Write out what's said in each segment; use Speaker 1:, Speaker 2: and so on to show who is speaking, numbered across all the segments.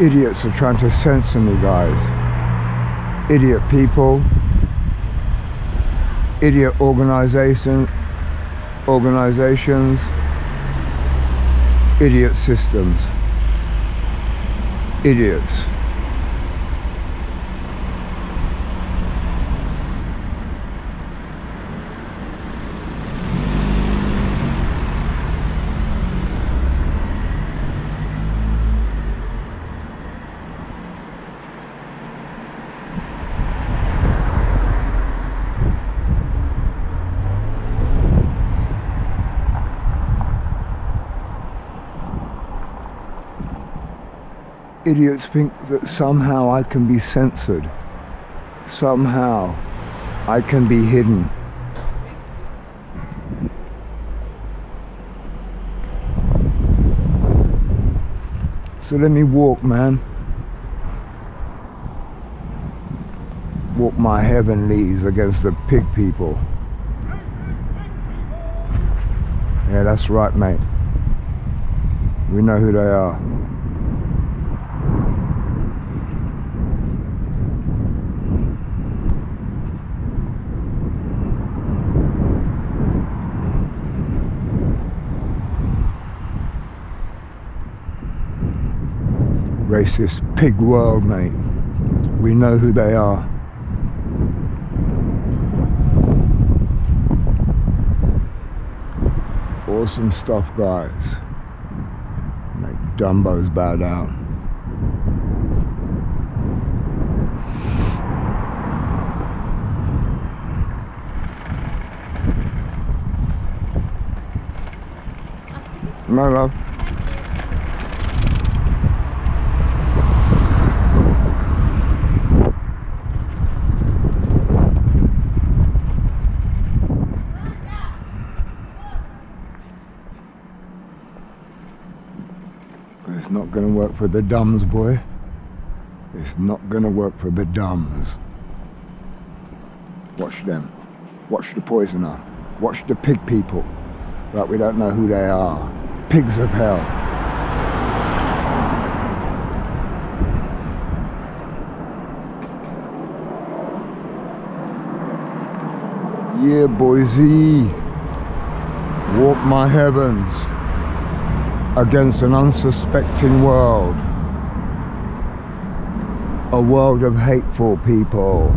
Speaker 1: idiots are trying to censor me, guys. Idiot people, idiot organization, organizations, idiot systems, idiots. Idiots think that somehow I can be censored. Somehow I can be hidden. So let me walk, man. Walk my heavenlies against the pig people. Yeah, that's right, mate. We know who they are. Racist pig world, mate. We know who they are. Awesome stuff, guys. Make Dumbos bow down. No love. It's not going to work for the dumbs, boy. It's not going to work for the dumbs. Watch them. Watch the poisoner. Watch the pig people. Like we don't know who they are. Pigs of hell. Yeah, Boise. Walk my heavens against an unsuspecting world. A world of hateful people.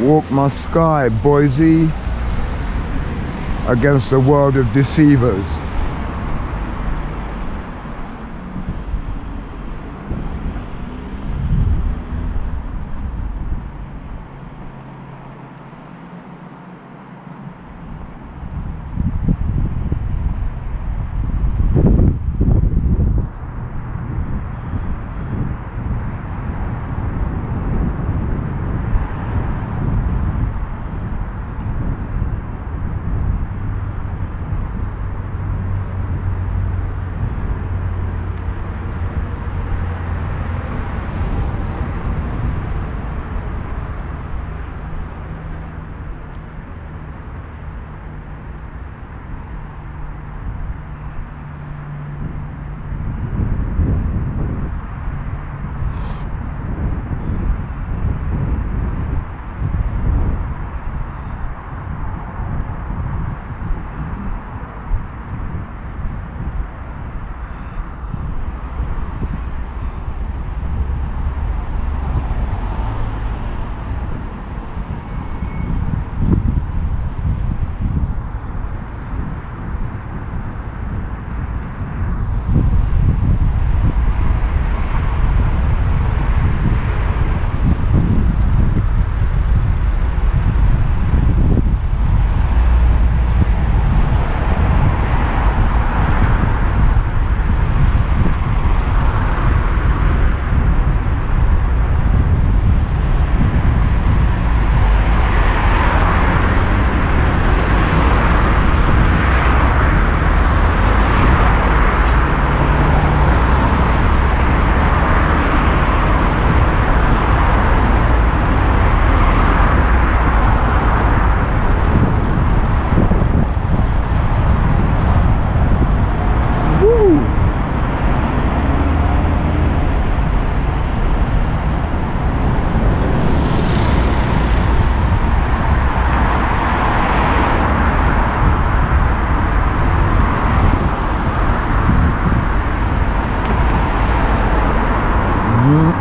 Speaker 1: Walk my sky, Boise, against a world of deceivers.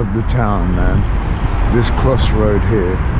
Speaker 1: of the town, man. This crossroad here.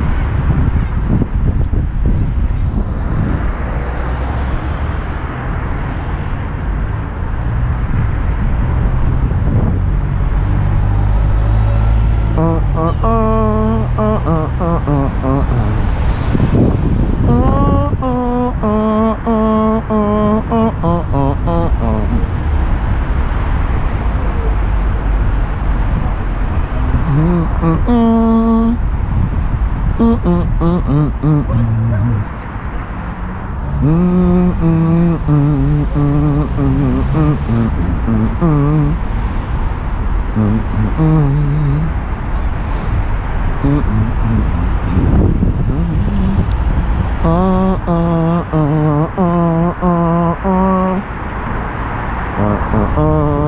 Speaker 1: uh, uh, uh.